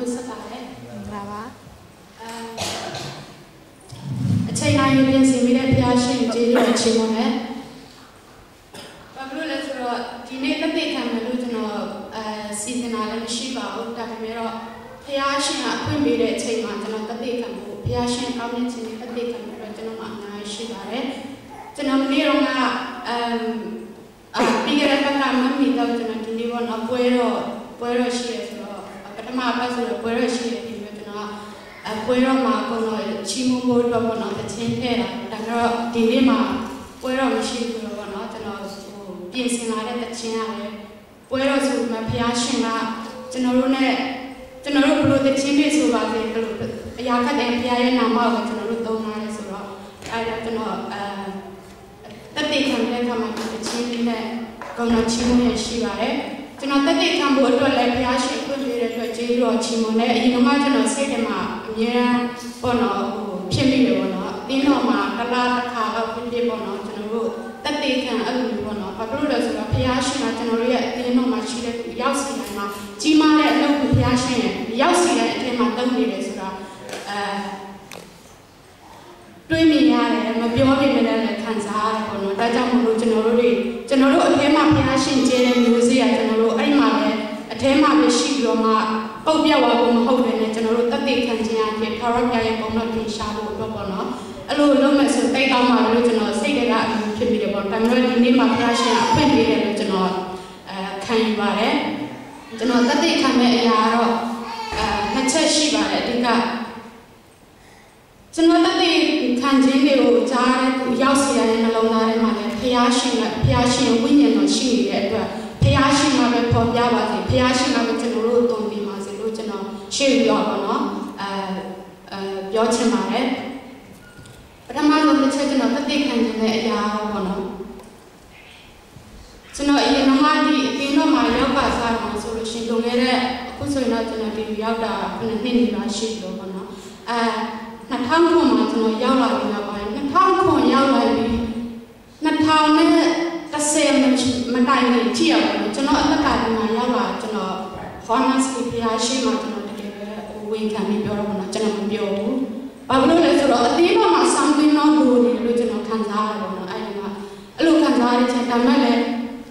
ဟုတ်ဆက်ပါတယ်မင်္ဂလာပါအချိန်တိုင်းပြင်ဆင်ပြီးတဲ့ဘုရားရှင်ကျေးဇူးအချင်းပါမယ်ဘာလို့လဲဆိုတော့ဒီနေ့တသက်ခံမယ်လို့ကျွန်တော်အဲစီစဉ်တာလည်းမရှိပါဘူးဒါပေမဲ့တော့ဘုရားရှင်ကအခွင့်ပေးတဲ့အချိန်မှာကျွန်တော်တသက်ခံဖို့ဘုရားရှင်ကောင်းတဲ့ခြင်းနဲ့တသက်ခံဖို့တော့ကျွန်တော်မှအများကြီးရှိပါတယ်ကျွန်တော်မနေ့တော့ကအမ်အပြီးခဲ့တဲ့ဘက်ကမမီတော့ကျွန်တော်ဒီနေ့ပေါ့နော်ပွဲတော့ပွဲတော့ရှိရဆိုတော့ပထ မပတ်ဆိုတော့ပွဲတော့ရှိတယ်ဒီလိုကျွန်တော်အပွဲတော့မှာပေါ့နော်ချီးမွမ်းဖို့တော့ပေါ့နော်တခြင်းထဲတာဒါတော့ဒီနေ့မှာပွဲတော့မရှိဘူးလို့ပေါ့နော်ကျွန်တော်ဟိုပြင်ဆင်လာတဲ့တခြင်းရတယ်ပွဲတော့ဆိုမှဘုရားရှင်ကကျွန်တော်တို့ ਨੇ ကျွန်တော်တို့ဘလို့တခြင်းတွေဆိုပါစေဘလို့အရာခတ်တဲ့ဘုရားရဲ့နာမကိုကျွန်တော်တို့သုံးလာတယ်ဆိုတော့အဲဒါကျွန်တော်အဲတက်တိခံတဲ့အခါမှာဒီတခြင်းလေးနဲ့ကောင်းတော်ချီးမွမ်းရရှိပါတယ်ကျွန်တော်တက်တိခံဖို့အတွက်လည်းဘုရားရှင်ခွင့် ပြုတဲ့အတွက်ကျေးဇူးတော်ချီးမွမ်းတယ်အရင်ကကျွန်တော်စိတ်ထဲမှာအများအားပေါ့နော်ဟိုဖြစ်မိတယ်ပေါ့နော်အင်းတော်မှာတစ်လားတစ်ခါတော့ဖြစ်ဖြစ်ပေါ့နော်ကျွန်တော်တို့တက်တိခံအဲ့လိုမျိုးပေါ့နော်ဘာလို့လဲဆိုတော့ဘုရားရှင်ကကျွန်တော်တို့ရဲ့အင်းတော်မှာရှိတဲ့သူရောက်စီတိုင်းမှာကြီးမားတဲ့အလုပ်ကိုဘုရားရှင်ရဲ့ရောက်စီတဲ့အထက်မှာတုံ့နေတယ်ဆိုတော့အဲတွေးမြင်ရတယ်မပြောပြနေလည်းခံစားရတယ်ပေါ့နော်ဒါကြောင့်မလို့ကျွန်တော်တို့တွေကျွန်တော်တို့အထဲမှာဘုရားရှင်ကျဲတဲ့မျိုးစေ့ရကျွန်တော်တို့အဲ့မှာပဲအထဲမှာပဲရှိပြီးတော့မှ ပုတ်ပြတ်သွားဖို့မဟုတ်ဘဲနဲ့ကျွန်တော်တို့တက်တည်ခံခြင်းအဖြစ်ထာဝရဘုရားရဲ့ပုံတော်ထင်ရှားဖို့အတွက်ပေါ့နော်အဲ့လိုလုပ်မယ်ဆိုတိတ်အောင်ပါလို့ကျွန်တော်စိတ်ထဲကအမြင်ဖြစ်ပြီးတယ်ပေါ့ဒါမျိုးဒီနေ့မှာဘုရားရှင်အဖွင့်ပေးတယ်လို့ကျွန်တော်အဲခံယူပါတယ်ကျွန်တော်တက်တည်ခံမဲ့အရာတော့အဲနှစ်ချက်ရှိပါတယ်အဓိကကျွန်တော်တက်တဲ့ခံခြင်းတွေကိုကြားတဲ့သူရောက်စီရတဲ့နှလုံးသားထဲမှာလည်းဖះရှင်ကဖះရှင်ဝိညာဉ်တော်ရှိနေတဲ့အတွက်ဖះရှင်ကပဲပေါ်ပြပါစေဖះရှင်ကပဲကျွန်တော်တို့တုံ့ပြန်ပါစေလို့ ကျွန်တော်ရှေ့ပြောပါတော့အဲအဲပြောချင်ပါတယ်ပထမဆုံးတစ်ချက်ကျွန်တော်တက်တဲ့ခံခြင်းတဲ့အရာပေါ့နော်ကျွန်တော်အရင်ကမှဒီအတင်းတော့မှရောက်ပါစားမှာဆိုလို့ရှင်လွန်ခဲ့တဲ့အခုဆိုရင်တော့ကျွန်တော်ဒီရောက်တာခုနှစ်နှစ်နေပါရှိလို့ပေါ့နော်အဲ2000ခုမှာကျွန်တော်ရောက်လာပြီတော့ပါတယ်2000ခုရောက်လာပြီ2000နဲ့30မတိုင်ခင်ကြည့်ရပါတယ်ကျွန်တော်အသက်ကဒီမှာရောက်လာကျွန်တော် honestly ဖျားရှိမှကျွန်တော်တကယ်ပဲ ဝင်ခံပြီးပြောတော့မနော်ကျွန်တော်မပြောဘူးဘာလို့လဲဆိုတော့အသေးပေါ်မှာ something not good လို့ကျွန်တော်ခံစားရတယ်ပေါ့နော်အဲ့ဒီမှာအဲ့လိုခံစားရတဲ့အချိန်ဒါမှလည်း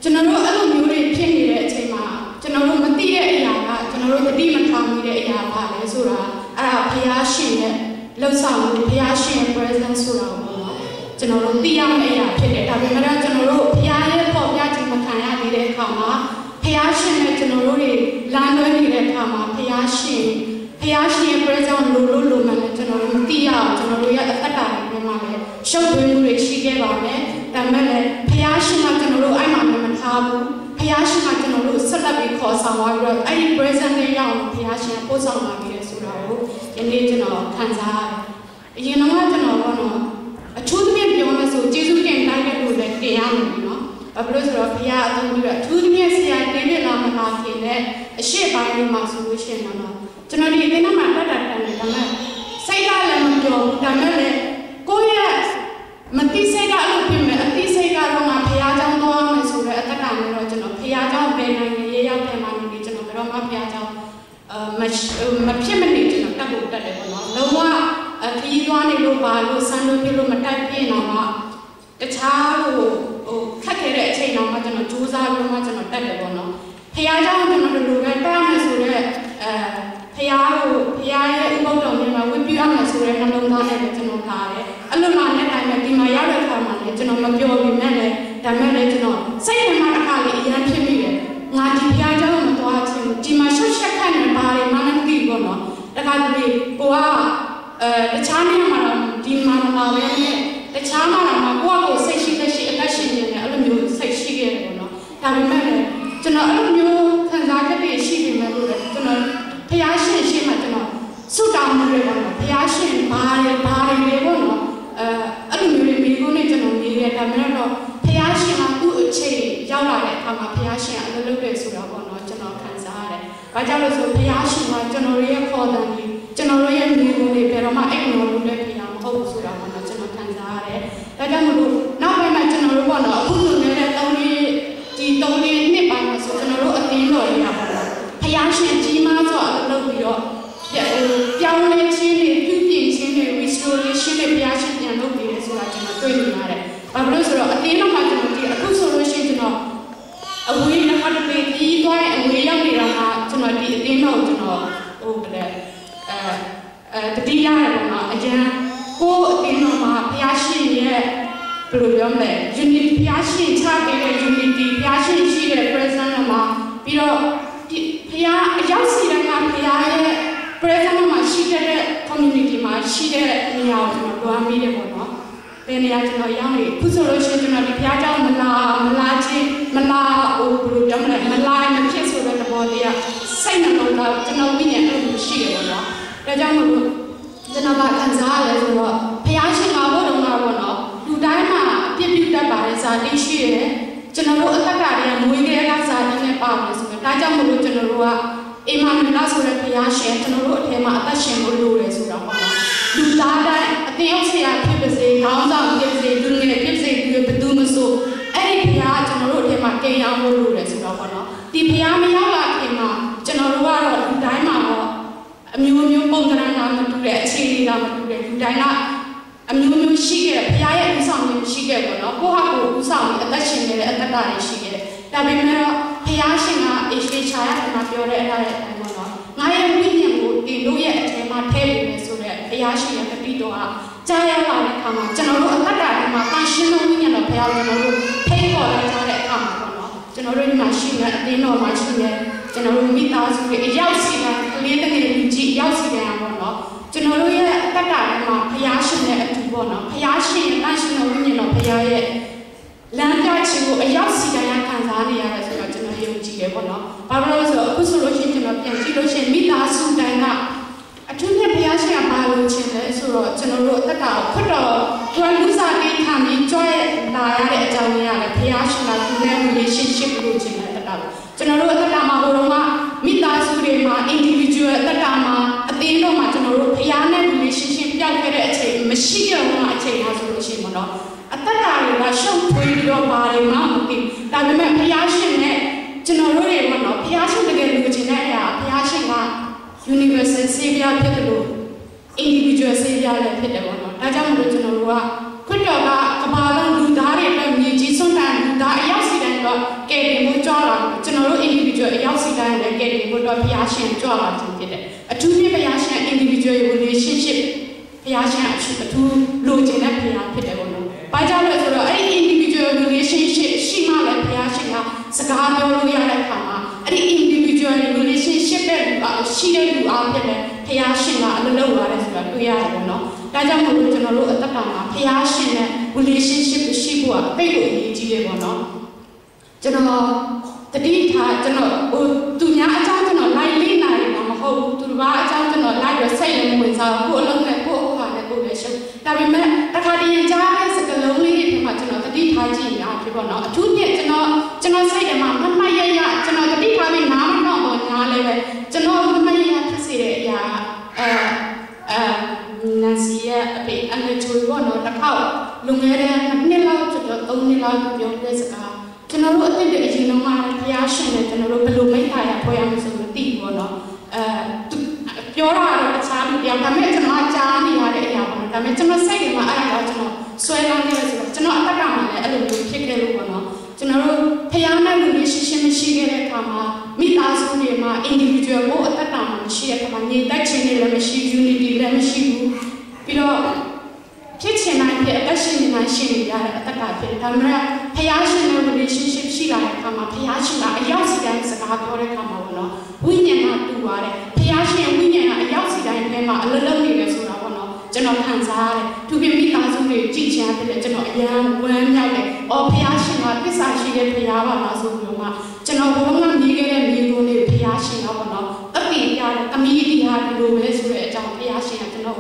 ကျွန်တော်တို့အဲ့လိုမျိုးတွေဖြစ်နေတဲ့အချိန်မှာကျွန်တော်တို့မသိတဲ့အရာကကျွန်တော်တို့တတိမထားမိတဲ့အရာပါလဲဆိုတာအဲ့ဒါဖျားရှင်ရဲ့လှုပ်ဆောင်မှုဘုရားရှင် presence ဆိုတာကိုပေါ့ကျွန်တော်တို့သိရမယ့်အရာဖြစ်တယ်ဒါပေမဲ့ကျွန်တော်တို့ဘုရားရဲ့ပေါ်ပြခြင်းမခံရသေးတဲ့အခါမှာဘုရားရှင်နဲ့ကျွန်တော်တို့တွေလမ်းလွဲနေတဲ့အခါမှာဘုရားရှင် ဘုရားရှင်ရဲ့ presence လို့လို့လို့မှလည်းကျွန်တော်တို့မသိရအောင်ကျွန်တော်တို့ရဲ့အသက်တာတွေမှာလည်းရှုပ်ထွေးမှုတွေရှိခဲ့ပါမယ်ဒါပေမဲ့လည်းဘုရားရှင်ကကျွန်တော်တို့အဲ့မှာမထားဘူးဘုရားရှင်ကကျွန်တော်တို့ဆက်လက်ပြီးခေါ်ဆောင်သွားပြီးတော့အဲ့ဒီ presence တွေရောက်ဘုရားရှင်ပို့ဆောင်လာပြီးတယ်ဆိုတာကိုဒီနေ့ကျွန်တော်ခံစားရတယ်။အရင်တော့ကျွန်တော်ကတော့အထူးသဖြင့်ပြောမယ်ဆိုကျေးဇူးတင်တိုင်းတဲ့လူလည်းတင်ရမယ်နော်။ဘာဖြစ်လို့ဆိုတော့ဘုရားအသုံးပြုအထူးသဖြင့်ဆရာတင်းပြလာမှာခင်တဲ့အရှိပိုင်းတွေမှာဆိုလို့ရှိရင်တော့ ကျွန်တော်ဒီအသင်းမှာတက်တာတန်တယ်ဒါမှစိတ်ကလည်းမပြောဘူးဒါမှလည်းကိုယ့်ရဲ့မတိစိတ်ကအဲ့လိုဖြစ်မယ်အတိစိတ်ကတော့ငါဖရားကြောင့်သွားမယ်ဆိုတော့အသက်တာမျိုးတော့ကျွန်တော်ဖရားကြောင့်ပဲနိုင်နေရရောက်ပြန်မှနေကျွန်တော်ဘယ်တော့မှဖရားကြောင့်အမမဖြစ်မနေကျွန်တော်တက်ဖို့တက်တယ်ပေါ့နော်လုံးဝခရီးသွားနေလို့ပါလို့ဆန်းလို့ပြလို့မတိုက်ပြင်းတော့မှတခြားဟိုဟိုခက်ခဲတဲ့အချိန်တော့မှကျွန်တော်စူးစမ်းပြီးမှကျွန်တော်တက်တယ်ပေါ့နော်ဖရားကြောင့်ကျွန်တော်တို့လိုပဲတက်ရမယ်ဆိုတော့အဲ ဖရားကိုဖရားရဲ့ဥပုဒ်တော်မြတ်မှာဝိပုရမယ်ဆိုတဲ့နှလုံးသားနဲ့ကျွန်တော်ထားတယ်။အဲ့လိုမှနဲ့တိုင်းနဲ့ဒီမှာရောက်တဲ့အခါမှာလည်းကျွန်တော်မပြောဘူးနဲ့လည်းဒါမဲ့လည်းကျွန်တော်စိတ်ထဲမှာတစ်ခါလေးအရင်ဖြစ်မိတယ်။ငါဒီဖရားကြောင့်မသွားချင်ဘူး။ဒီမှာရှုပ်ရှက်ခတ်နေပါလေမနက်ပြီပေါ့နော်။တခါတလေကိုကအဲတခြားနေရာမှာတော့ဒီမှာမှာပဲနဲ့တခြားမှာမှာကိုကကိုစိတ်ရှိတဲ့ရှိအသက်ရှင်နေတယ်အဲ့လိုမျိုးစိတ်ရှိခဲ့တယ်ပေါ့နော်။ဒါပေမဲ့လည်းကျွန်တော်အဲ့လိုမျိုး ပေါ့နော်ဖះရှင်ဘာတွေဘာတွေလဲပေါ့နော်အဲအဲ့လိုမျိုးတွေမိဖို့နဲ့ကျွန်တော်နေခဲ့ဒါပေမဲ့တော့ဖះရှင်ကသူ့အချိန်ရောက်လာတဲ့အခါမှာဖះရှင်အလုပ်လုပ်တယ်ဆိုတာပေါ့နော်ကျွန်တော်ခံစားရတယ်။ဘာကြောင့်လဲဆိုဖះရှင်ကကျွန်တော်ရဲ့ခေါ်တဲ့ကျွန်တော်ရဲ့မိဖို့တွေဘယ်တော့မှအဲ့လိုလုပ်တဲ့ဖះမဟုတ်ဘူးဆိုတာပေါ့နော်ကျွန်တော်ခံစားရတယ်။ဒါကြောင့်မလို့နောက်ပိုင်းမှာကျွန်တော်တို့ပေါ့နော်အခုလိုနေတဲ့တောင်းလေးဒီတုံးလေးနှစ်ပိုင်းမှာဆိုကျွန်တော်တို့အသင်းတော်ရတာပေါ့နော်ဖျားရှင်ကြီးမားစွာအလုပ်လုပ်ပြီးတော့ ပြောင်းလဲခြင်းတွေပြုပြင်ခြင်းတွေ restoration တွေဘုရားရှင်ပြန်လုပ်ပြီးတယ်ဆိုတာကျွန်တော်တွေ့နေရတယ်။ဘာလို့လဲဆိုတော့အတင်းတော့မှကျွန်တော်ဒီအခုဆိုလို့ရှိရင်ကျွန်တော်အဝေးနဲ့ဟာတပေကြီးသွားအဝေးရောက်နေတာကကျွန်တော်ဒီအတင်းတော့ကျွန်တော်ဟိုကလည်းအဲအဲတတိယရတယ်ပေါ့နော်အကျန်းကိုအတင်းတော့မှဘုရားရှင်ရဲ့ဘယ်လိုပြောမလဲ unity ဘုရားရှင်ချပေးတဲ့ unity ဘုရားရှင်ရှိတဲ့ presence မှာပြီးတော့ ဘုရားအရောက်စီတိုင်းမှာဘုရားရဲ့ presence မှာရှိတဲ့ community မှာရှိတဲ့နေရာကိုကျွန်တော်တွားမိတယ်ပေါ့နော်။ဘယ်နေရာကျွန်တော်ရောက်နေခုဆိုလို့ရှိရင်ကျွန်တော်ဒီဘုရားကျောင်းမလာမလာချင်းမလာဟိုဘယ်လိုပြောမလဲမလာမဖြစ်ဆိုတဲ့သဘောတရားစိတ်နှလုံးသားကျွန်တော်ဝိညာဉ်အဲ့လိုရှိတယ်ပေါ့နော်။ဒါကြောင့်မို့လို့ကျွန်တော်ကခံစားရတယ်ဆိုတော့ဘုရားရှင်မှာဘုရားတော်မှာပေါ့နော်လူတိုင်းမှာအပြစ်ပြုတတ်ပါတယ်ဇာတိရှိတယ် ကျွန်တော်တို့အသက်ကတည်းကမွေးကလေးကဇာတိနဲ့ပါတယ်ဆိုတော့ဒါကြောင့်မို့လို့ကျွန်တော်တို့ကအိမ်မှာလူလားဆိုတဲ့ဘုရားရှင်ကျွန်တော်တို့အထဲမှာအသက်ရှင်ဖို့လိုတယ်ဆိုတာပေါ့နော်လူသားတိုင်းအသင်းအောင်ဆရာဖြစ်ပါစေခေါင်းဆောင်ဖြစ်ပါစေလူငယ်ဖြစ်ပါစေဘယ်သူမဆိုအဲ့ဒီဘုရားကျွန်တော်တို့အထဲမှာကိန်းအောင်ဖို့လိုတယ်ဆိုတော့ပေါ့နော်ဒီဘုရားမရောက်လာခင်မှာကျွန်တော်တို့ကတော့လူတိုင်းမှာတော့အမျိုးမျိုးပုံစံကမတူတဲ့အခြေအနေကမတူတဲ့လူတိုင်းက အမျိုးမျိုးရှိခဲ့ဘုရားရဲ့ဥဆောင်မှုရှိခဲ့ပေါ့နော်ကိုဟာကိုဥဆောင်ပြီးအသက်ရှင်နေတဲ့အသက်တာတွေရှိခဲ့ဒါပေမဲ့တော့ဘုရားရှင်ကအေရှိချာရမှာပြောတဲ့အရာတွေအတိုင်းပေါ့နော်ငါရဲ့ဝိညာဉ်ကိုတင်တို့ရဲ့အထဲမှာထည့်ပေးမယ်ဆိုတဲ့ဘုရားရှင်ရဲ့တတိတော်ဟာကြားရလာတဲ့အခါမှာကျွန်တော်တို့အသက်တာတွေမှာတန်ရှင်းသောဝိညာဉ်တော်ဘုရားကျွန်တော်တို့ဖိတ်ခေါ်လိုက်ကြတဲ့အခါမှာပေါ့နော်ကျွန်တော်တို့ဒီမှာရှိနေအတင်းတော်မှာရှိနေကျွန်တော်တို့မိသားစုတွေအရောက်စီတဲ့ကလေးတငယ်လူကြီးရောက်စီတဲ့ပေါ့နော် ကျွန်တော်တို့ရဲ့အသက်တာထဲမှာဘုရားရှင်ရဲ့အတူပေါ့နော်ဘုရားရှင်ရဲ့တန်ရှင်းသောဝိညာဉ်တော်ဘုရားရဲ့လမ်းပြခြင်းကိုအရောက်စီတိုင်းခံစားနေရတယ်ဆိုတော့ကျွန်တော်ယုံကြည်တယ်ပေါ့နော်။ဘာလို့လဲဆိုတော့အခုဆိုလို့ရှိရင်ကျွန်တော်ပြန်ကြည့်လို့ရှိရင်မိသားစုတိုင်းကအထူးဖြင့်ဘုရားရှင်ကဘာလို့ခြင်းလဲဆိုတော့ကျွန်တော်တို့အသက်တာကိုခွတ်တော်ဘုရားလူစားတိခံပြီးကြွရဲ့လာရတဲ့အကြောင်းရင်းရတယ်ဘုရားရှင်ကသူနဲ့ relationship လို့ခြင်းတဲ့အသက်တာကိုကျွန်တော်တို့အသက်တာမှာဘုရားကမိသားစုတွေမှာ individual အသက်တာမှာအ သင်းတော်မှာကျွန်တော်တို့ဘုရားနဲ့ relationship ပြောက်ခဲ့တဲ့အချိန်မရှိတဲ့ဘုရားအချိန်လားဆိုလို့ရှိရင်ပေါ့နော်အသက်တာတွေကရှုပ်ထွေးပြီးတော့ပါတယ်မှမသိဒါပေမဲ့ဘုရားရှင်နဲ့ကျွန်တော်တို့တွေပေါ့နော်ဘုရားရှင်တကယ်လူချင်တဲ့အရာဘုရားရှင်က universal savior ဖြစ်တယ်လို့ individual savior လည်းဖြစ်တယ်ပေါ့နော်ဒါကြောင့်မလို့ကျွန်တော်တို့ကခွတ်တော်ကကဘာလုံးလူသားတွေအတွက်မြေကြီးစွန့်တန်လူသားအရောက်စီ တိုင်းတော့ကယ်တင်ဖို့ကြွလာကျွန်တော်တို့ individual အရောက်စီတိုင်းလည်းကယ်တင်ဖို့တော့ဘုရားရှင်ကြွလာခြင်းဖြစ်တယ်အထူးဖြင့်ဘုရားရှင် individual relationship ဘုရားရှင်အထူးအထူးလိုချင်တဲ့ဘုရားဖြစ်တယ်ပေါ့နော်။ဘာကြောင့်လဲဆိုတော့အဲ့ဒီ individual relationship ရှိမှလည်းဘုရားရှင်ကစကားပြောလို့ရတဲ့အခါမှာအဲ့ဒီ individual relationship တဲ့လူအရှိတဲ့လူအားဖြင့်လည်းဘုရားရှင်ကအလုပ်လုပ်ရတယ်ဆိုတာတွေ့ရတယ်ပေါ့နော်။ဒါကြောင့်မို့လို့ကျွန်တော်တို့အသက်တာမှာဘုရားရှင်နဲ့ relationship ရှိဖို့အသိကိုအရေးကြီးတယ်ပေါ့နော်။ ကျွန်တော်တတိထားကျွန်တော်ဟိုသူများအကြောင်းကျွန်တော်လိုက်လေးနိုင်မှာမဟုတ်ဘူးသူတို့ကအကြောင်းကျွန်တော်လိုက်ရစိတ်လည်းဝင်စားကိုအလုံးနဲ့ကိုဟာနဲ့ကိုလည်းရှုပ်ဒါပေမဲ့တခါတည်းကြားတဲ့စကလုံးလေးတွေမှာကျွန်တော်တတိထားကြည့်ရဖြစ်ပေါ့နော်အထူးဖြင့်ကျွန်တော်ကျွန်တော်စိတ်ထဲမှာမမှတ်ရရကျွန်တော်တတိထားပြီးနားမထောင်တော့နားလည်းပဲကျွန်တော်မမှတ်ရရဖြစ်စေတဲ့အရာအဲအဲနန်စီရဲ့အပေအန်ချိုဘောနော်တစ်ခေါက်လွန်ခဲ့တဲ့နှစ်လောက်ကျွန်တော်၃နှစ်လောက်ပြောတဲ့စကားကျွန်တော်တို့အစ်စ်တွေအရင်တော့မှဘုရားရှင်နဲ့ကျွန်တော်တို့ဘယ်လိုမိတ်တာရဖွဲ့ရမလဲဆိုမသိဘူးပေါ့နော်အဲပြောတာတော့အခြားလူပြောဒါပေမဲ့ကျွန်တော်ကြားနေရတဲ့အရာပေါ့နော်ဒါပေမဲ့ကျွန်တော်စိတ်ထဲမှာအဲ့ဒါတော့ကျွန်တော်ဆွဲလန်းနေတယ်ဆိုတော့ကျွန်တော်အတက်ကမှလည်းအဲ့လိုမျိုးဖြစ်ခဲ့လို့ပေါ့နော်ကျွန်တော်တို့ဖျား နဲ့လူတွေရှိရှိမရှိခဲ့တဲ့အခါမှာမိသားစုတွေမှာ individual ကိုအသက်တာမှမရှိတဲ့အခါမှာညီတက်ခြင်းတွေလည်းမရှိ unity လည်းမရှိဘူးပြီးတော့ဖြစ်ချင်တိုင်းဖြစ်အသက်ရှင်နေတိုင်းရှင်နေရတဲ့အတက်ကဖြစ်ဒါပေမဲ့ဖျားရှင်နဲ့ relationship ရှိလာတဲ့အခါမှာဖျားရှင်ကအရောက်စီတိုင်းစကားပြောတဲ့အခါမှာပေါ့နော်ဝိညာဉ်ကတူပါတယ်ဖျားရှင်ဝိညာဉ်ကအရောက်စီတိုင်းထဲမှာအလလုံးနေတယ်ဆိုတာပေါ့နော်ကျွန်တော်ခံစားရတယ်သူပြမိသားစုတွေကြည်ချမ်းတယ်ကျွန်တော်အရန်ဝမ်းမြောက်တယ် အော်ဖျားရှင်ကသစ္စာရှိတဲ့ဖျားပါလားဆိုပြီးတော့မှကျွန်တော်ဘုံကမြည်ခဲ့တဲ့မြေကိုလေးဖျားရှင်ကပေါ့နော်တပိပြတယ်အမိတရားဒီလိုပဲဆိုတဲ့အကြောင်းဖျားရှင်ကကျွန်တော်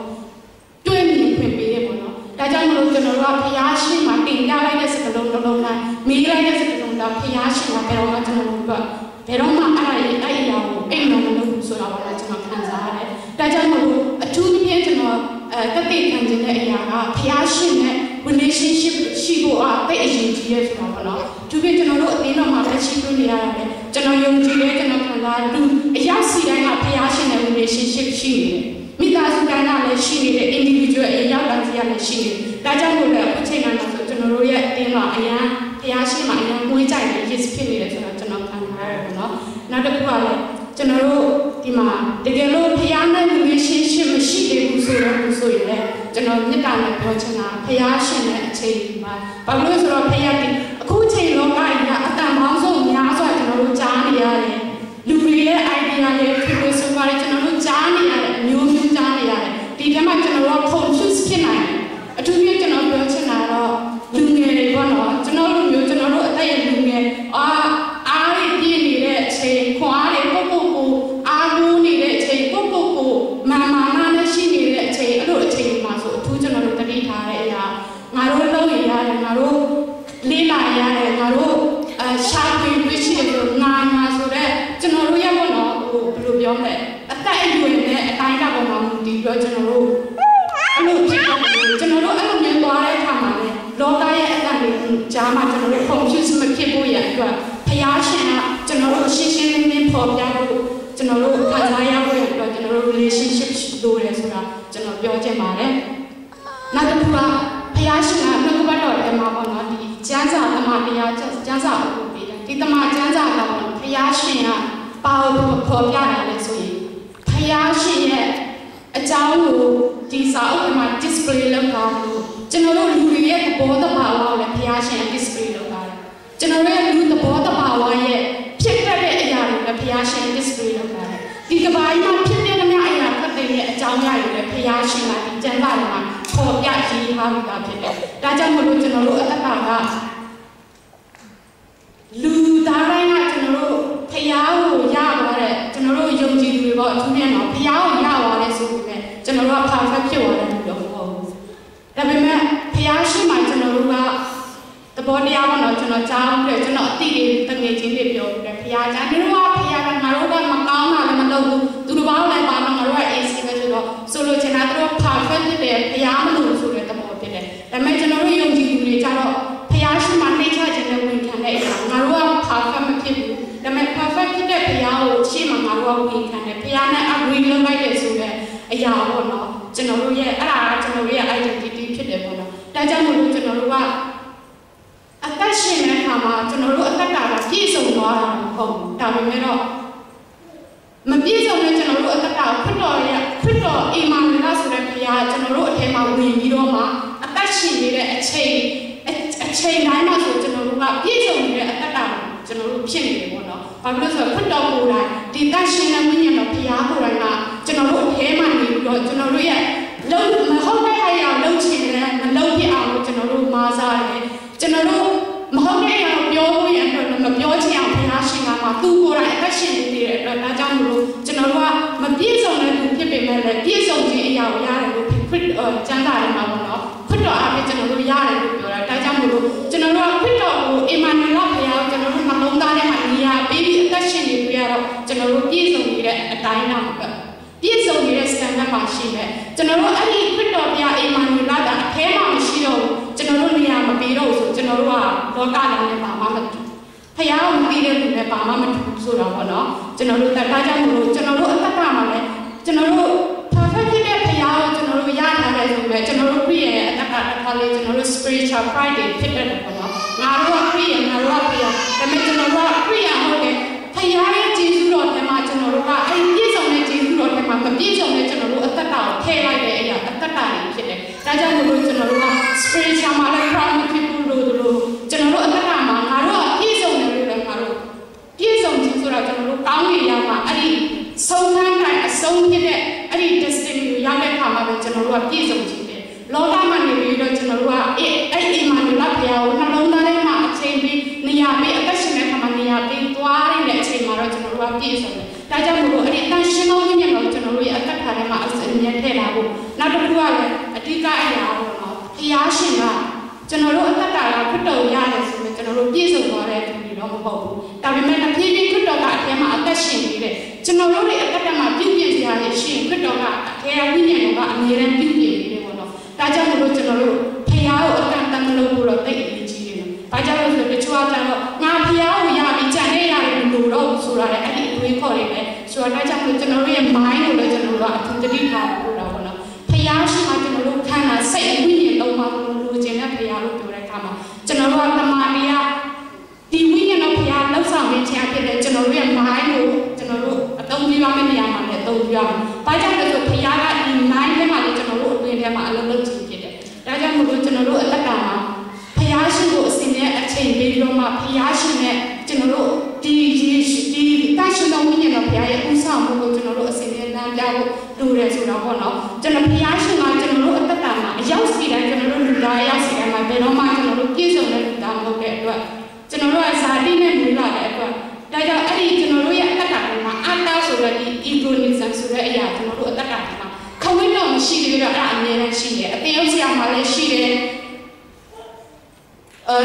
တွေ့မြင်ခွင့်ပေးတယ်ပေါ့နော်ဒါကြောင့်မလို့ကျွန်တော်တို့ကဖျားရှင်မှာတင်ပြလိုက်တဲ့စကားလုံးတစ်လုံးတိုင်းမိလိုက်တဲ့စကားလုံးတိုင်းဖျားရှင်ကဘယ်တော့မှကျွန်တော်တို့ကဘယ်တော့မှအဲ့ဒါအဲ့အရာကိုအိမ်တော်မလုပ်ဘူးဆိုတာပါတော့ကျွန်တော်ခံစားရတယ်ဒါကြောင့်မလို့အထူးသဖြင့်ကျွန်တော်အဲတသိခံခြင်းတဲ့အရာကဖျားရှင်နဲ့ relationship ရှိဖို့အားတိတ်အရေးကြီးရဲဆိုတာပေါ့နော်သူပြကျွန်တော်တို့အသင်းတော်မှာလည်းရှိလို့နေရတယ်ကျွန်တော်ယုံကြည်တယ်ကျွန်တော်ခံစားလူအရောက်စီတိုင်းကဖျားရှင်နဲ့ relationship ရှရှိနေတယ်မိသားစုတိုင်းကလည်းရှိနေတယ် individual အရောက်တာစီကလည်းရှိနေတယ်ဒါကြောင့်မို့လဲအခုချိန်မှာဆိုကျွန်တော်တို့ရဲ့အတင်းတော့အရန်ဖျားရှိမှအရန်မွေးကြိုက်တယ် yes ဖြစ်နေတယ်ဆိုတော့ကျွန်တော်ခံထားရတယ်ပေါ့နော်နောက်တစ်ခုကလည်း ကျွန်တော်မြတ်တာနဲ့ပြောချင်တာဖျားရှင်တဲ့အခြေအနေမှာဘာလို့လဲဆိုတော့ဖျားဒီအခုချိန်လောကကြီးကအတန်ပေါင်းဆုံးများစွာကျွန်တော်တို့ကြားနေရတယ်လူတွေရဲ့ idea တွေ philosophy တွေကျွန်တော်တို့ကြားနေရတယ်အမျိုးမျိုးကြားနေရတယ်ဒီထဲမှာကျွန်တော်တို့ confuse ဖြစ်နိုင်တယ်အထူးသဖြင့်ကျွန်တော်ပြောချင်တာတော့လူငယ်တွေပေါ့နော်ကျွန်တော်တို့မျိုးကျွန်တော်တို့အသက်ရလူငယ်အာအားရပြည့်နေတဲ့အချိန်ခွန်အားတွေပုတ်ပုတ်ကိုအားကိုးနေတဲ့အချိန်ပုတ်ပုတ်ကိုမာမာနာနဲ့ရှိနေတဲ့အချိန်အဲ့လိုအချိန်မှာဆိုအထူးကျွန်တော်တို့တတိထားတဲ့အရာငါတို့လုပ်ရရတယ်ငါတို့လေးလာရတယ်ငါတို့အရှာဖွေတွေ့ရှိတယ်ဆိုငါငါဆိုတော့ကျွန်တော်တို့ရပေါ့နော်ဟိုဘယ်လို ပြောမလဲအသက်အရွယ်နဲ့အတိုင်းအတာပေါ်မှာမူတည်ပြီးတော့ကျွန်တော်တို့အဲ့လိုဖြစ်တော့ကျွန်တော်တို့အဲ့လိုမျိုးသွားတဲ့အခါမှာလေလောကရဲ့အတန်တွေကြားမှာကျွန်တော်တို့ confuse မဖြစ်ဖို့ရအတွက်ဖျားရှင်ကကျွန်တော်တို့ရှင်းရှင်းလင်းလင်းပေါ်ပြဖို့ကျွန်တော်တို့ခံစားရဖို့ရအတွက်ကျွန်တော်တို့ relationship လိုတယ်ဆိုတာကျွန်တော်ပြောချင်ပါတယ်နောက်တစ်ခုကဖျားရှင်ကနှုတ်ကပတ်တော်ထဲမှာပေါ့နော်ဒီကျမ်းစာသမာတရားကျမ်းစာအုပ်ပေးတယ်ဒီသမာကျမ်းစာကပေါ့နော်ဖျားရှင်ကပါဖို့ပေါ်ပြတယ်လေဆိုရင်ဖျားရှင်ရဲ့အကြောင်းကိုဒီစာအုပ်ထဲမှာ display လုပ်တာလို့ကျွန်တော်တို့လူတွေရဲ့သဘောတဘာဝကိုလည်းဘုရားရှင် display လုပ်ပါတယ် ကျွန်တော်တို့ရဲ့လူသဘောတဘာဝရဲ့ဖြစ်တတ်တဲ့အရာတွေလည်းဘုရားရှင် display လုပ်ပါတယ်ဒီကဘာကြီးမှာဖြစ်တဲ့မြအရာဖတ်တဲ့အကြောင်းအရာတွေလည်းဘုရားရှင်ကဒီကျမ်းစာထဲမှာပေါ်ပြရေးထားပြီးသားဖြစ်တယ်ဒါကြောင့်မလို့ကျွန်တော်တို့အသက်တာကလူသားတိုင်းကကျွန်တော်တို့ဖျားကိုရသွားတဲ့ကျွန်တော်တို့ယုံကြည်သူတွေပေါ့အထူးဖြင့်တော့ဖျားကိုရသွားတဲ့ဆိုပေမဲ့ကျွန်တော်တို့က perfect ဖြစ်သွားတယ်လို့တော့မဟုတ်ဘူးဒါပေမဲ့ဖျားရှိမှကျွန်တော်တို့က သဘောတရားပေါ့နော်ကျွန်တော်ကြားပြီးတော့ကျွန်တော်အတိတွေတငယ်ချင်းတွေပြောပြီးတော့ဖျားကြားတယ်တော့ဖျားကငါတို့ကမကောင်းတာလည်းမလုပ်ဘူးသူတို့ဘာလို့လဲပါတော့ငါတို့က AC ပဲဆိုတော့ဆိုလိုချင်တာတို့ perfect ဖြစ်တယ်ဖျားမလို့ဆိုတဲ့သဘောဖြစ်တယ်ဒါပေမဲ့ကျွန်တော်တို့ယုံကြည်သူတွေကြတော့ဖျားရှိမှနှိမ့်ချခြင်းနဲ့ဝင်ခံတဲ့အရာငါတို့က perfect မဖြစ်ဘူးဒါပေမဲ့ perfect ဖြစ်တဲ့ဘုရားကိုရှေ့မှာငါတို့ကဝင်ခံတယ်ဘုရားနဲ့ agree လုပ်လိုက်တယ်ဆိုတဲ့အရာပေါ့နော်ကျွန်တော်တို့ရဲ့အဲ့ဒါကကျွန်တော်တို့ရဲ့ identity ဖြစ်တယ်ပေါ့နော်ဒါကြောင့်မို့လို့ကျွန်တော်တို့ကအသက်ရှင်တဲ့အခါမှာကျွန်တော်တို့အသက်ကပြည့်စုံသွားတာမဟုတ်ဘူးဒါပေမဲ့တော့မပြည့်စုံတဲ့ကျွန်တော်တို့အသက်ကခွတ်တော်ရဲ့ခွတ်တော်အိမ်မာနလာဆိုတဲ့ဘုရားကျွန်တော်တို့အထက်မှာဝင်ပြီးတော့မှအသက်ရှင်နေတဲ့အချိန်အချိန်တိုင်းမှာဆိုကျွန်တော်တို့ကပြည့်စုံနေတဲ့အသက်ကကျွန်တော်တို့ဖြစ်နေတယ်ပေါ့နော်။ဘာလို့လဲဆိုတော့ခွတ်တော်ကိုယ်တိုင်ဒီတရှင်တဲ့ဝိညာဉ်တော်ဘုရားကိုယ်တိုင်ကကျွန်တော်တို့အထဲ မှာနေပြီးတော့ကျွန်တော်တို့ရဲ့လုံးမဟုတ်တဲ့ဟာရလုံးချင်တယ်မလုံးပြအောင်လို့ကျွန်တော်တို့မာစားတယ်။ကျွန်တော်တို့မဟုတ်တဲ့အရာပြောဖို့ရအတွက်မပြောချင်အောင်ဘုရားရှင်ကမှသူ့ကိုယ်တိုင်အသက်ရှင်နေတဲ့အတွက်ဒါကြောင့်မလို့ကျွန်တော်တို့ကမပြည့်စုံတဲ့သူဖြစ်ပေမဲ့လည်းပြည့်စုံခြင်းအရာကိုရတယ်လို့ခရစ်ကျမ်းစာထဲမှာပေါ့နော်။ခွတ်တော်အပြင်ကျွန်တော်တို့ရတယ်လို့ပြောတာဒါကြောင့်မလို့ကျွန်တော်တို့ကခွတ်တော်ကိုအီမာနူလဘုရားကိုကျွန်တော်တို့နှလုံးသားထဲမှာနေရာပေးပြီးအသက်ရှင်နေပြရတော့ကျွန်တော်တို့ပြည့်စုံနေတဲ့အတိုင်းအတာ ပဲပြည့်စုံနေတဲ့ standard မှာရှိတယ်ကျွန်တော်တို့အဲ့ဒီခွတ်တော်ဘုရားအီမာနူလကအထဲမှာမရှိတော့ဘူးကျွန်တော်တို့နေရာမပေးတော့ဘူးဆိုကျွန်တော်တို့ကလောကလုံးနဲ့ပါမှမတူဖះကိုမသိတဲ့လူနဲ့ပါမှမတူဆိုတာပေါ့နော်ကျွန်တော်တို့တခါကြောင့်မလို့ကျွန်တော်တို့အသက်ကမှာလည်းကျွန်တော်တို့ perfect ဖြစ်တဲ့ဖះကိုကျွန်တော်တို့ရထားတယ်ဆိုပေမဲ့ကျွန်တော်တို့ပြည့်ရဲ့အသက်ကတစ်ခါလေးကျွန်တော်တို့ spiritual Friday ဖြစ်တဲ့ပေါ့နော်ငါတို့ကပြည့်ရဲ့ငါတို့ကပြည့်ဒါပေမဲ့ကျွန်တော်တို့ကပြည့်ရဟုတ်တယ်ဖះရဲ့ဂျေဇုတော်ထဲမှာကျွန်တော်တို့ကအဲ့ပြည့်စုံတဲ့ဂျေဇုတော်ထဲ မှာမပြည့်စုံတဲ့ကျွန်တော်တို့အသက်တာကိုထည့်လိုက်တဲ့အရာအသက်တာတွေဖြစ်တယ်ဒါကြောင့်မလို့ကျွန်တော်တို့က spiritual မှာလည်း proud ဖြစ်ဖို့လို့လို့ကျွန်တော်တို့အသက်တာမှာငါတို့ကပြည့်စုံတယ်လို့လည်းငါတို့ပြည့်စုံခြင်းဆိုတာကျွန်တော်တို့ကောင်းကင်ရောက်မှာအဲ့ဒီဆုံးခန်းတိုင်းအဆုံးဖြစ်တဲ့အဲ့ဒီ destiny ကိုရောက်တဲ့အခါမှာပဲကျွန်တော်တို့ကပြည့်စုံခြင်းတယ်လောကမှာနေပြီးတော့ကျွန်တော်တို့ကအဲ့အဲ့အိမ်မှာနေလာဖျားကိုနှလုံးသားထဲမှာအချိန်ပြီးနေရာပြီးအသက်ရှင်တဲ့အခါမှာနေရာပြီးသွားရတဲ့အချိန်မှာတော့ကျွန်တော်တို့ကပြည့်စုံတယ်ဒါကြောင့်မို့လို့အဲ့ဒီတန်ရှင်းသောဝိညာဉ်တော်ကျွန်တော်တို့ရဲ့အသက်ခါထဲမှာအစဉ်အမြဲထည့်လာဖို့ နောက်တစ်ခုကလည်းအဓိကအရာတော့နော်ဖျားရှင်ကကျွန်တော်တို့အသက်တာကခရစ်တော်ရတယ်ဆိုရင်ကျွန်တော်တို့ပြည့်စုံသွားတဲ့သူတွေတော့မဟုတ်ဘူး။ဒါပေမဲ့တစ်ဖြည်းဖြည်းခရစ်တော်ကအထဲမှာအသက်ရှင်နေတဲ့ကျွန်တော်တို့တွေအသက်တာမှာပြည့်ပြည့်စရာတွေရှိရင်ခရစ်တော်ကအထဲဝိညာဉ်တော်ကအမြဲတမ်းပြည့်ပြည့်နေတယ်ပေါ့နော်။ဒါကြောင့်မလို့ကျွန်တော်တို့ဖျားကိုအတန်တန်လို့လို့တော့သိအရေးကြီးတယ်။ဘာကြောင့်လဲဆိုတော့တချို့ကကျတော့ငါဖျားကိုရပြီးကြံနေရတယ်လို့တော့ဆိုတာလေအဲ့ဒီအတွေးခေါ်တွေပဲဆိုဆိုတော့ဒါကြောင့်မို့ကျွန်တော်တို့ရဲ့ mind ကိုလည်းကျွန်တော်တို့ကအထူးတတိထားလို့တာပေါ့နော်ဖျား ရှိမှကျွန်တော်တို့ခန္ဓာစိတ်ဝိညာဉ်လုံးပါလို့လိုချင်တဲ့ဖျားလို့ပြောတဲ့အခါမှာကျွန်တော်တို့ကတမန်တရားဒီဝိညာဉ်တော်ဖျားလောက်ဆောင်နေခြင်းဖြစ်တဲ့ကျွန်တော်တို့ရဲ့ mind ကိုကျွန်တော်တို့အသုံးပြုရမယ့်နေရာမှာလည်းအသုံးပြုရမယ်။ဘာကြောင့်လဲဆိုဖျားကဒီ mind ထဲမှာလည်းကျွန်တော်တို့အတွင်းထဲမှာအလုံးလုံးခြင်းဖြစ်တယ်။ဒါကြောင့်မို့လို့ကျွန်တော်တို့အသက်တာမှာဖျားရှင်ကိုအစဉ်နဲ့အချိန်ပေးပြီးတော့မှဖျားရှင်နဲ့ကျွန်တော်တို့ဒီဒီဒီတရှင်တော်ဝိညာဉ်တော်ဘုရားရဲ့ဥဆောင်မှုကိုကျွန်တော်တို့အစဉ်နဲ့လမ်းပြဖို့လိုတယ်ဆိုတော့ပေါ့နော်ကျွန်တော်ဘုရားရှင်ကကျွန်တော်တို့အသက်တာမှာအရောက်စီတိုင်းကျွန်တော်တို့လူသားရောက်စီတိုင်းမှာဘယ်တော့မှကျွန်တော်တို့ပြည့်စုံတဲ့လူသားမဟုတ်တဲ့အတွက်ကျွန်တော်တို့ကဇာတိနဲ့မူလာတဲ့အတွက်ဒါကြောင့်အဲ့ဒီကျွန်တော်တို့ရဲ့အသက်တာမှာအတ္တဆိုတဲ့ဒီ egoism ဆိုတဲ့အရာကျွန်တော်တို့အသက်တာမှာခဝင်းတော့ မရှိသေးတော့အဲ့ဒါအမြဲတမ်းရှိတယ်အသေးဥစ္စာမှာလည်းရှိတယ်အာ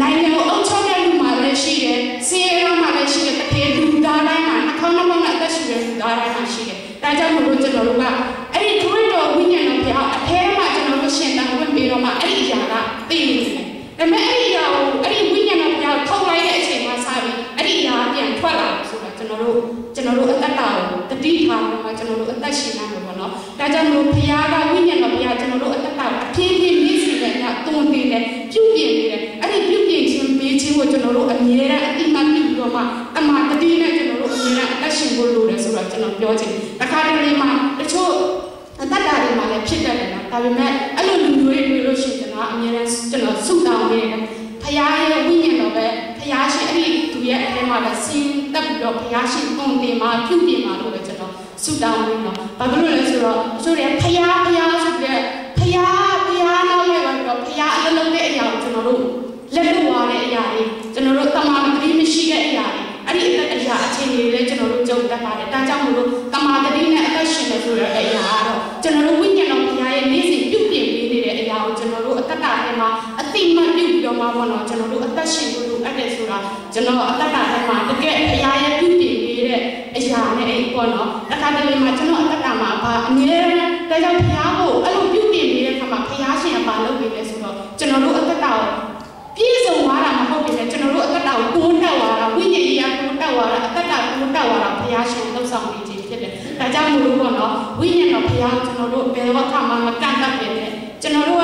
နိုင်ငံကိုအုပ်ချုပ်တဲ့လူမှလည်းရှိတယ်စီးရဲမှလည်းရှိတယ်တကယ်လူသားတိုင်းမှာနှာခေါင်းနှမောင်းနဲ့အသက်ရှင်တဲ့လူသားတိုင်းမှာရှိတယ်ဒါကြောင့်မို့လို့ကျွန်တော်တို့ကအဲ့ဒီခရစ်တော်ဝိညာဉ်တော်ဘုရားအထဲမှာကျွန်တော်တို့ရှင်တန်ခွင့်ပေးတော့မှအဲ့ဒီအရာကသိနေတယ်ဒါပေမဲ့အဲ့ဒီအရာကိုအဲ့ဒီဝိညာဉ်တော်ဘုရားထုတ်လိုက်တဲ့အချိန်မှာစပြီးအဲ့ဒီအရာပြန်ထွက်လာတယ်ဆိုတာကျွန်တော်တို့ကျွန်တော်တို့အသက်တာကို တတိထားပြီးမှကျွန်တော်တို့အသက်ရှင်နိုင်မှာပေါ့နော်ဒါကြောင့်မို့ဘုရားကဝိညာဉ်တော်ဘုရားကျွန်တော်တို့အသက်တာကိုအပြည့်အပြည့်မြင့်စီတဲ့ညတွန်းနေတယ်ပြုပြင်နေတယ်အဲ့ဒီပြုပြင်ခြင်းပေးခြင်းကိုကျွန်တော်တို့အမြဲတမ်းအတိမတ်ပြုပြီးတော့မှအမှန်တတိနဲ့ကျွန်တော်တို့အမြဲတမ်းအသက်ရှင်ဖို့လိုတယ်ဆိုတော့ကျွန်တော်ပြောချင်တခါတလေမှတချို့အသက်တာတွေမှာလည်းဖြစ်တတ်တယ်နော်ဒါပေမဲ့အဲ့လိုလူမျိုးတွေတွေ့လို့ရှိရင်ကျွန်တော်အမြဲတမ်းကျွန်တော်ဆုတောင်းနေတယ်ဖခင်ရဲ့ဝိညာဉ်တော်ပဲဖခင်ရှင်အဲ့ဒီသူရဲ့အထဲမှာပဲစီးတက်ပြီးတော့ဖခင်ရှင်ပုံတင်မှာပြုပြင်မှာလို့ပဲကျွန်တော် ဆုတောင်းနေတော့ဘာဖြစ်လို့လဲဆိုတော့သူတွေဖခင်ဖခင်ဆိုတဲ့ဖခင်ဖခင်နောက်လိုက်တော့ဖခင်အလုံးလုံးတဲ့အရာကိုကျွန်တော်တို့လက်လွတ်သွားတဲ့အရာတွေကျွန်တော်တို့တမာတိမရှိတဲ့အရာတွေအဲ့ဒီအရာအခြေအနေတွေလည်းကျွန်တော်တို့ကြုံတတ်ပါတယ်ဒါကြောင့်မို့လို့တမာတိနဲ့အသက်ရှင်နေဆိုတဲ့အရာကတော့ကျွန်တော်တို့ဝိညာဉ်တော်ဖခင်ရဲ့နေ့စဉ်ပြုပြင်ပေးနေတဲ့အရာကိုကျွန်တော်တို့အသက်တာထဲမှာအတိမတ်ပြုပြီးတော့မှပေါ့နော်ကျွန်တော်တို့အသက်ရှင်ဖို့လိုအပ်တယ်ဆိုတာကျွန်တော်အသက်တာထဲမှာတကယ်ဖခင်ရဲ့ပြုပြင်ပေး တဲ့အရာနဲ့အဲ့ပေါ့နော်တစ်ခါတလေမှာကျွန်တော်အသက်တာမှာဘာအမြဲတမ်းဒါကြောင့်ဖခင်ကိုအဲ့လိုပြုပြင်ပေးတဲ့အခါမှာဖခင်ရှင်ကဘာလုပ်ပေးလဲဆိုတော့ကျွန်တော်တို့အသက်တာကိုပြည့်စုံသွားတာမဟုတ်ဘူးလေကျွန်တော်တို့အသက်တာကိုတိုးတက်သွားတာဝိညာဉ်ရေးတိုးတက်သွားတာအသက်တာတိုးတက်သွားတာဘုရားရှင်လှုပ်ဆောင်နေခြင်းဖြစ်တယ်။ဒါကြောင့်မို့လို့ပေါ့နော်ဝိညာဉ်တော်ဘုရားကျွန်တော်တို့ဘယ်တော့မှမကန့်တတ်ဖြစ်တယ်။ကျွန်တော်တို့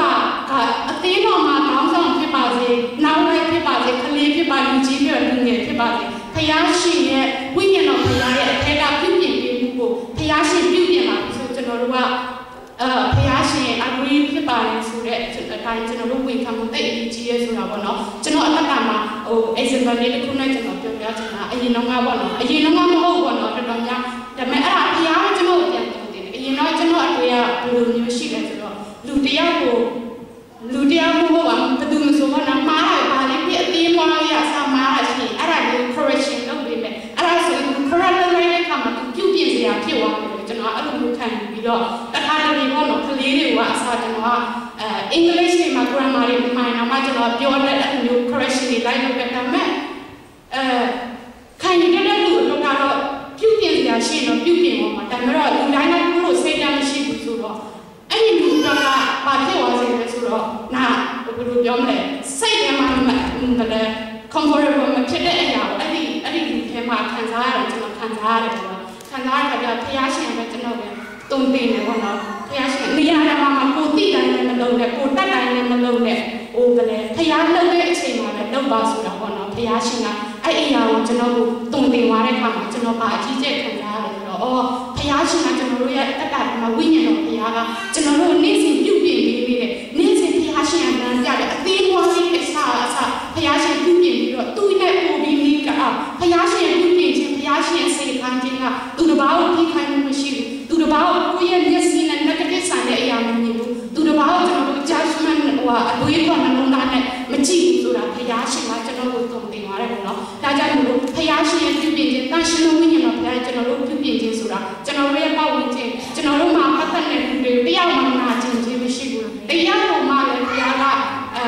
ကအသေးတော်မှာကောင်းဆောင်ဖြစ်ပါစေ၊နောက်လိုက်ဖြစ်ပါစေ၊ကလေးဖြစ်ပါလူကြီးဖြစ်လူငယ်ဖြစ်ပါစေ။ ဘုရားရှင်ရဲ့ဝိညာဉ်တော်ဘုရားရဲ့အထက်ကပြုပြင်ပေးမှုကိုဘုရားရှင်ပြုပြင်လာပြီဆိုကျွန်တော်တို့ကအာဖះရှင် agree ဖြစ်ပါတယ်ဆိုတဲ့အတိုင်းကျွန်တော်တို့ဝန်ခံမှုတိတ်အကြီးရဲဆိုတာပေါ့နော်ကျွန်တော်အတက်ကမှာဟို example လေးတစ်ခုနဲ့ကျွန်တော်ပြောပြချင်တာအရင်တော့ကပေါ့နော်အရင်တော့ကမဟုတ်ပေါ့နော်တော်တော်များဒါပေမဲ့အဲ့ဒါဖះကကျွန်တော်ပြန်ပြောတယ်အရင်တော့ကျွန်တော်အတွေ့အဘယ်လိုမျိုးရှိလဲဆိုတော့လူတယောက်ကိုလူတယောက်ကိုဘာမှသူမဆိုတော့မှားတာပါလေပြအသေးမွားရအစားမှားတာရှိအဲ့ဒါမျိုး correction လုပ်ပေးမယ်အဲ့ဒါဆိုရင် correct လုပ်လိုက်တဲ့အခါမှာပြုပြင်စ ရာဖြစ်သွားတယ်ကျွန်တော်အဲ့လိုမျိုးခံပြီးတော့တခါတလေပေါ့နော်ကလေးတွေကအစားကျွန်တော်ကအဲအင်္ဂလိပ်တွေမှာ grammar တွေမှန်တော့မှကျွန်တော်ပြောတဲ့အဲ့လိုမျိုး correction တွေလိုက်လုပ်တဲ့ဒါမဲ့အဲခံယူတဲ့လူအတော့ကတော့ပြုပြင်စရာရှိတော့ပြုပြင်ပါမှာဒါပေမဲ့လူတိုင်းကသူ့လိုစိတ်ဓာတ်မရှိဘူးဆိုတော့အဲ့ဒီလူကဘာဖြစ်သွားစေလဲဆိုတော့နာဘယ်လိုပြောမလဲစိတ်ထဲမှာမလဲ comfortable မဖြစ်တဲ့အရာကိုအဲ့ဒီအဲ့ဒီလူထဲမှာခံစားရတယ်ကျွန်တော်ခံစားရတယ်ပေါ့ ခံစားရတဲ့ဖျားရှင်ပဲကျွန်တော်ပဲတုံ့တင်တယ်ပေါ့နော်ဖျားရှင်နေရာမှာမှာကိုတိတိုင်းလည်းမလုံးနဲ့ကိုတက်တိုင်းလည်းမလုံးနဲ့ဟိုကလေးဖျားလုံးတဲ့အချိန်မှာလည်းလုံးပါဆိုတာပေါ့နော်ဖျားရှင်ကအဲ့အရာကိုကျွန်တော်ကိုတုံ့တင်သွားတဲ့အခါမှာကျွန်တော်ပါအကြီးကျယ်ခံစားရတယ်ဆိုတော့အော်ဖျားရှင်ကကျွန်တော်တို့ရဲ့တက်တာမှာဝိညာဉ်တော်ဖျားကကျွန်တော်တို့နေ့စဉ်ပြုပြင်ပေးနေတဲ့နေ့စဉ်ဖျားရှင်ကလမ်းပြတဲ့အသေးမွားလေးအစားအစားဖျားရှင်ပြုပြင်ပြီးတော့သူ့နဲ့ပို့ပြီးမိကဖျားရှင်ပြုပြင်ခြင်းဖျားရှင်စေခံခြင်းကသူတစ်ပါးကိုထိခိုက်မှုမရှိဘူးသူတစ်ပါးကိုကိုယ့်ရဲ့မျက်စိနဲ့ negative ဆန်တဲ့အရာမမြင်ဘူးသူတစ်ပါးကိုကျွန်တော်တို့ judgment ဟိုအတွေးခေါ်နှလုံးသားနဲ့မကြည့်ဘူးဆိုတာဖျားရှင်ကကျွန်တော်တို့သုံးသင်ပါတယ်ပေါ့နော်ဒါကြောင့်မို့လို့ဖျားရှင်ရဲ့ပြုပြင်ခြင်းတန်ရှင်တော်ဝိညာဉ်တော်ဖျားကျွန်တော်တို့ပြုပြင်ခြင်းဆိုတာကျွန်တော်တို့ရဲ့ပတ်ဝန်းကျင်ကျွန်တော်တို့မှာပတ်သက်တဲ့လူတွေတယောက်မှနာကျင်ခြင်းမရှိဘူးတယောက်ကိုမှလည်းဖျားကအဲ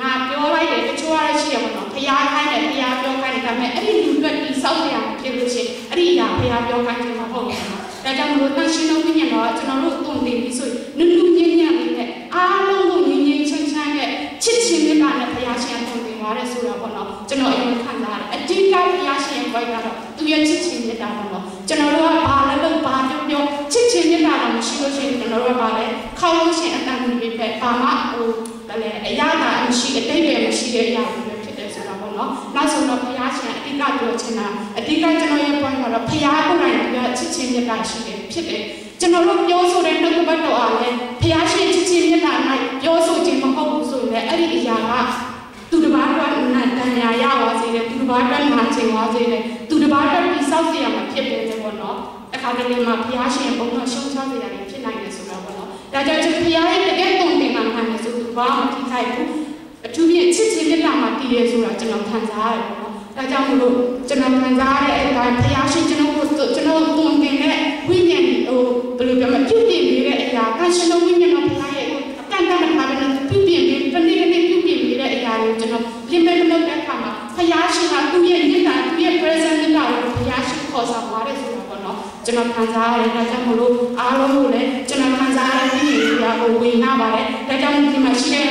ငါပြောလိုက်တယ်တချို့ရရှိရပါတော့ဖျားခိုင်းတယ်ဖျားပြောခိုင်းတယ်ဒါပေမဲ့အဲ့ဒီလူတွေတိဆောက်ရမှာဖြစ်လို့ရှိရင်အဲ့ဒီအရာဖျားပြောခိုင်းခြင်းမဟုတ်ဘူး။ဒါကြောင့်မလို့တန်ရှင်တော်ဝိညာဉ်တော်ကကျွန်တော်တို့တုံ့တင်ပြီးဆိုရင်နုနုညံ့ညံ့လေးနဲ့အားလုံးကိုငြင်းငြင်းချမ်းချမ်းနဲ့ချစ်ချင်းမေတ္တာနဲ့ဖျား ရှင်တုံ့တင်သွားတယ်ဆိုတာပေါ့နော်ကျွန်တော်အရင်ခံစားရတယ်အတိတ်ကဖျားရှင်ဘိုက်ကတော့သူရဲ့ချစ်ချင်းမေတ္တာပေါ့နော်ကျွန်တော်တို့ကဘာလဲလို့ဘာပြောပြောချစ်ချင်းမြတ်တာတော့မရှိလို့ရှိရင်ကျွန်တော်တို့ကဘာလဲခေါင်းလို့ရှိရင်အတန်ကြီးပဲဘာမှဟိုလည်းအရာတာမရှိအတိတ်ပဲမရှိတဲ့အရာတွေပဲဖြစ်တယ်ဆိုတာပေါ့နော်နောက်ဆုံးတော့ဘုရားရှင်အတိတ်ကပြောချင်တာအတိတ်ကကျွန်တော်ရဲ့ point ကတော့ဘုရားကိုယ်တိုင်ပြောချစ်ချင်းမြတ်တာရှိတယ်ဖြစ်တယ်ကျွန်တော်တို့ပြောဆိုတဲ့နှုတ်ကပတ်တော်အားလည်းဘုရားရှင်ချစ်ချင်းမြတ်တာ၌ပြောဆိုခြင်းမဟုတ်ဘူးဆိုရင်လည်းအဲ့ဒီအရာက သူတစ်ပါးတော့အနာတန်ရာရပါစေနဲ့သူတစ်ပါးတော့နာချင်ပါစေနဲ့သူတစ်ပါးတော့ဒီဆောက်စီရမှာဖြစ်နေတယ်ပေါ့နော်အခါတလေမှာဘုရားရှင်ဘုံတော်ရှုံးချစေတာဖြစ်နိုင်တယ်ဆိုတော့ပေါ့နော်ဒါကြောင့်ဒီဘုရားရဲ့တကယ်ကုန်တင်မှာခံတယ်ဆိုသူဘာမှထိခိုက်ဘူးအထူးဖြင့်ချစ်ချင်းမြတ်တာမှာတည်ရဲဆိုတာကျွန်တော်ခံစားရတယ်ပေါ့နော်ဒါကြောင့်မလို့ကျွန်တော်ခံစားရတဲ့အတိုင်းဘုရားရှင်ကျွန်တော်ကိုကျွန်တော်ကုန်တင်တဲ့ဝိညာဉ်ဟိုဘယ်လိုပြောမလဲပြုပြင်ပေးတဲ့အရာကရှင်တော်ဝိညာဉ်တော်ဘုရားရဲ့အကန့်အသတ် ကိုကျွန်တော်လင်မဲ့မလုပ်တဲ့အခါမှာဘုရားရှင်ကသူ့ရဲ့မြတ်တာသူ့ရဲ့ present မြတ်တာကိုဘုရားရှင်ခေါ်ဆောင်သွားတယ်ဆိုတာပေါ့နော်ကျွန်တော်ခံစားရတယ်ဒါကြောင့်မလို့အားလုံးကိုလည်းကျွန်တော်ခံစားရတဲ့ဒီနေရာကိုဝင်လာပါတယ်ဒါကြောင့်ဒီမှာရှိတဲ့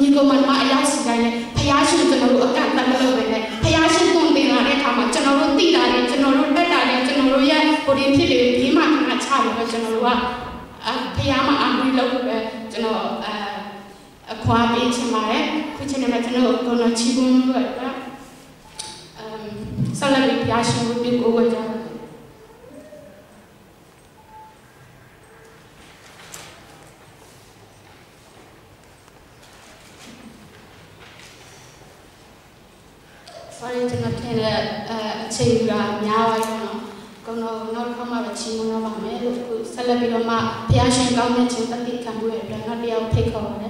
ညီကောင်မအရောက်စီတိုင်းနဲ့ဘုရားရှင်ကျွန်တော်တို့အကန့်အသတ်မလုပ်ပဲနဲ့ဘုရားရှင်သွန်သင်လာတဲ့အခါမှာကျွန်တော်တို့သိတာနဲ့ကျွန်တော်တို့တက်တာနဲ့ကျွန်တော်တို့ရဲ့ဟိုဒီဖြစ်တွေဒီမှာခဏချလို့ပဲကျွန်တော်တို့ကအဲဘုရားမှာအမှုလုပ်လို့ပဲကျွန်တော်အဲ အခွာပေးချင်ပါတယ်ခုချိန်မှာကျွန်တော်ကိုယ်တော်ချီးမွမ်းလို့အတွက်အမ်ဆက်လက်ပြီးဘုရားရှင်ကိုပြုကိုးဝကြပါမယ် sorry ကျွန်တော်ထင်တဲ့အဲအချိန်ကများပါရောနော်ကောင်းတော့နောက်တစ်ခါမှပဲချီးမွမ်းတော့ပါမယ်လို့ခုဆက်လက်ပြီးတော့မှဘုရားရှင်ကောင်းတဲ့ခြင်းတတိခံမှုရဲ့အတွက်နောက်တစ်ယောက်ဖိတ်ခေါ်ပါတယ်